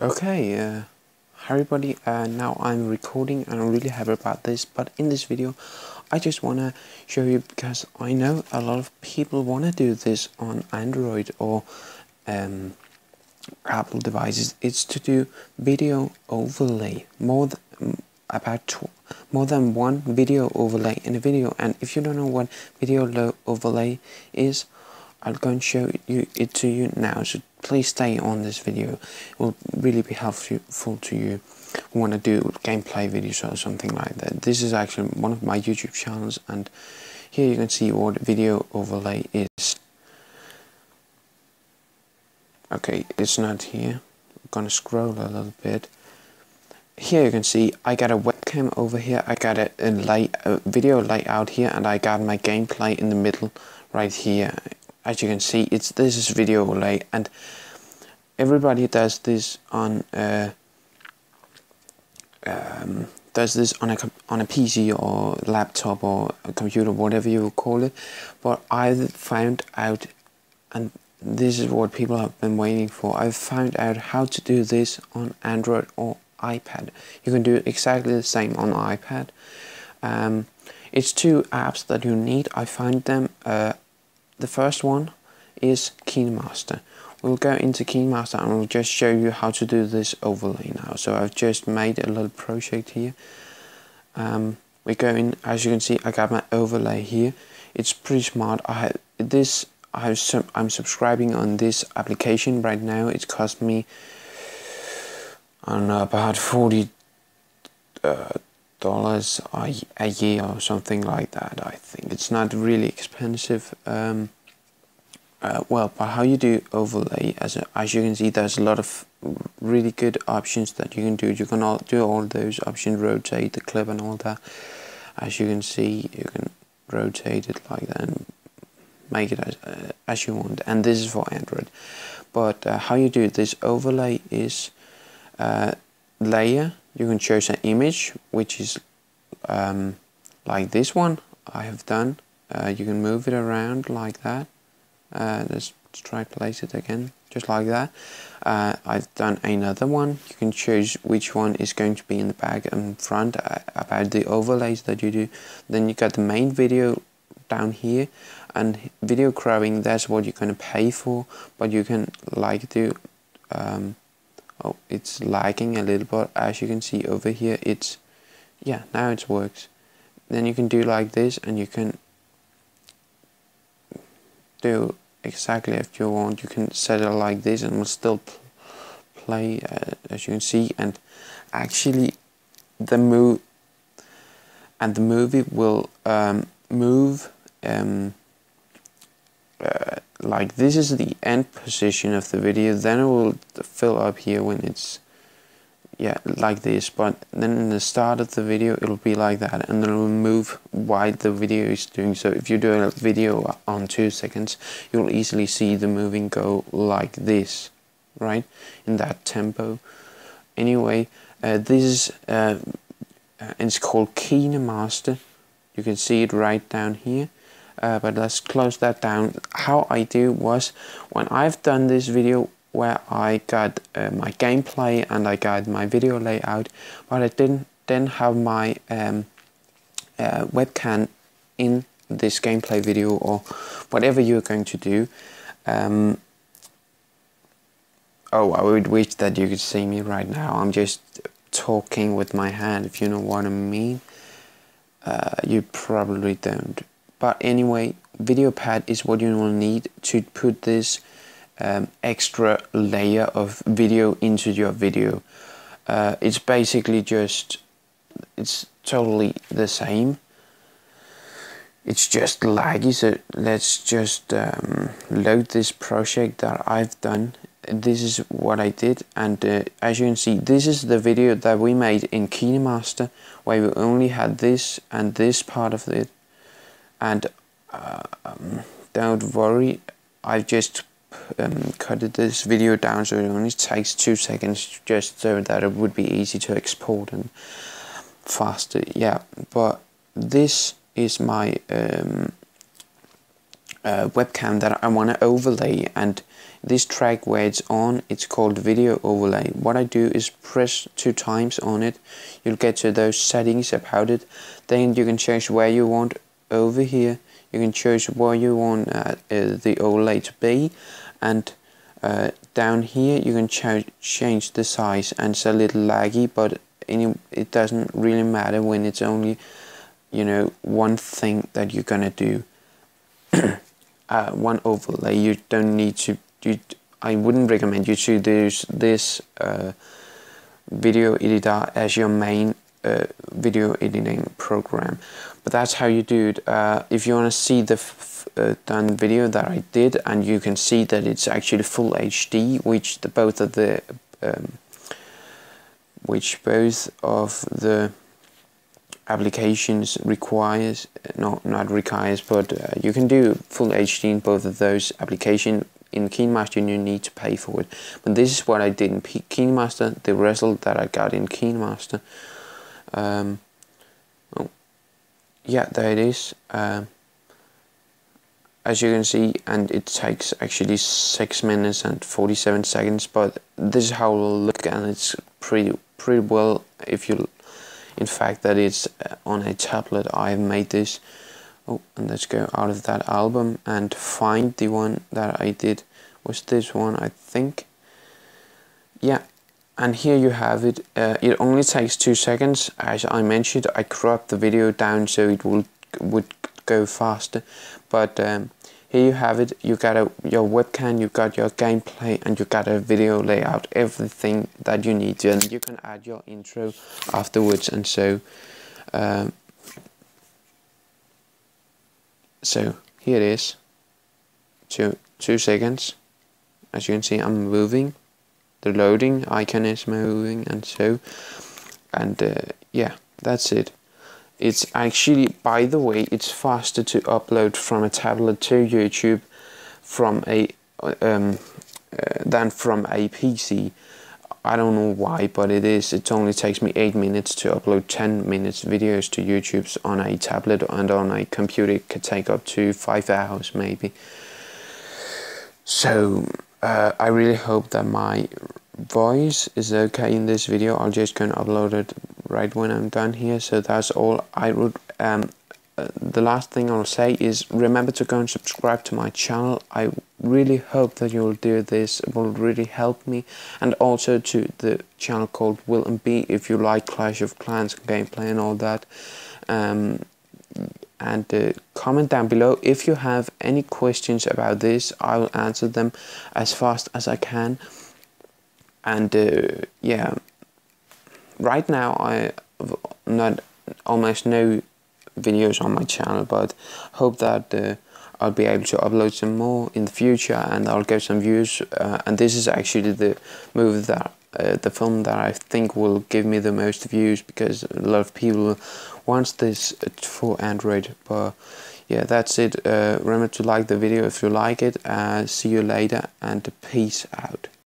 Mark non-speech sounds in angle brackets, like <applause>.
Okay, uh, hi everybody, uh, now I'm recording and I'm really happy about this, but in this video I just want to show you because I know a lot of people want to do this on Android or um, Apple devices. It's to do video overlay, more th about more than one video overlay in a video and if you don't know what video overlay is, I'll go and show you it to you now. So please stay on this video. It will really be helpful to you who want to do gameplay videos or something like that. This is actually one of my YouTube channels and here you can see what video overlay is. Okay, it's not here. I'm gonna scroll a little bit. Here you can see I got a webcam over here, I got a, a, lay, a video layout here and I got my gameplay in the middle right here as you can see it's this is video overlay and everybody does this on uh, um, does this on a on a PC or laptop or a computer whatever you call it. But I've found out and this is what people have been waiting for I've found out how to do this on Android or iPad. You can do exactly the same on iPad. Um, it's two apps that you need. I found them uh, the first one is KineMaster. We'll go into KineMaster and we'll just show you how to do this overlay now. So I've just made a little project here. Um, we go in, as you can see, I got my overlay here. It's pretty smart. I have this. I have some. I'm subscribing on this application right now. It cost me, I don't know, about forty uh, dollars a, year or something like that. I think it's not really expensive. Um, uh, well, but how you do overlay, as a, as you can see, there's a lot of really good options that you can do. You can all do all those options, rotate the clip and all that. As you can see, you can rotate it like that and make it as, uh, as you want. And this is for Android. But uh, how you do this overlay is uh, layer you can choose an image which is um, like this one I have done. Uh, you can move it around like that. Uh, let's try place it again just like that. Uh, I've done another one. You can choose which one is going to be in the back and front uh, about the overlays that you do. Then you got the main video down here and video crowing that's what you're going to pay for but you can like do um, oh it's lagging a little bit as you can see over here it's yeah now it works. Then you can do like this and you can do exactly if you want. You can set it like this and will still play uh, as you can see. And actually the move and the movie will um, move um, uh, like this is the end position of the video. Then it will fill up here when it's yeah like this. But then in the start of the video it'll be like that. And then it will move while the video is doing so. If you do a video on two seconds you'll easily see the moving go like this right? In that tempo. Anyway uh, this is uh, uh it's called KineMaster you can see it right down here uh, but let's close that down. How I do was when I've done this video where I got uh, my gameplay and I got my video layout but I didn't then have my um, uh, webcam in this gameplay video or whatever you're going to do um, oh I would wish that you could see me right now. I'm just talking with my hand if you know what I mean. Uh, you probably don't but anyway video pad is what you will need to put this um, extra layer of video into your video. Uh, it's basically just it's totally the same. It's just laggy so let's just um, load this project that I've done. This is what I did and uh, as you can see this is the video that we made in KineMaster where we only had this and this part of it and uh, um, don't worry I've just um, cut this video down so it only takes two seconds just so that it would be easy to export and faster yeah. But this is my um, uh, webcam that I want to overlay and this track where it's on it's called video overlay. What I do is press two times on it. You'll get to those settings about it. Then you can change where you want over here. You can choose where you want uh, the overlay to be and uh, down here you can ch change the size. And it's a little laggy but any, it doesn't really matter when it's only you know one thing that you're gonna do. <coughs> Uh, one overlay. You don't need to you I wouldn't recommend you to use this uh, video editor as your main uh, video editing program. But that's how you do it. Uh, if you want to see the uh, done video that I did and you can see that it's actually full HD which the both of the um, which both of the applications requires not not requires but uh, you can do full HD in both of those applications in KineMaster you need to pay for it. But this is what I did in P KineMaster the result that I got in KineMaster um, oh, yeah there it is. Um, as you can see and it takes actually 6 minutes and 47 seconds but this is how it will look and it's pretty pretty well if you in fact that it's uh, on a tablet. I've made this. Oh and let's go out of that album and find the one that I did was this one I think. Yeah and here you have it uh, it only takes two seconds. As I mentioned I cropped the video down so it will would go faster. But um, here you have it. You got a, your webcam you got your gameplay and you got a video layout everything that you need. And you can add your intro afterwards. And so um, so here it is. Two two seconds. As you can see I'm moving the loading icon is moving and so and uh, yeah that's it it's actually, by the way, it's faster to upload from a tablet to YouTube from a um, uh, than from a PC. I don't know why, but it is. It only takes me 8 minutes to upload 10 minutes videos to YouTube on a tablet and on a computer it could take up to 5 hours maybe. So uh, I really hope that my voice is okay in this video. I'll just gonna upload it right when I'm done here. So that's all I would um, uh, the last thing I'll say is remember to go and subscribe to my channel. I really hope that you'll do this. It will really help me. And also to the channel called Will and B if you like Clash of Clans gameplay and all that. Um, and uh, comment down below. If you have any questions about this I will answer them as fast as I can. And uh, yeah right now I not almost no videos on my channel but hope that uh, I'll be able to upload some more in the future and I'll get some views uh, and this is actually the movie that uh, the film that I think will give me the most views because a lot of people wants this for Android but yeah that's it. Uh, remember to like the video if you like it. Uh, see you later and peace out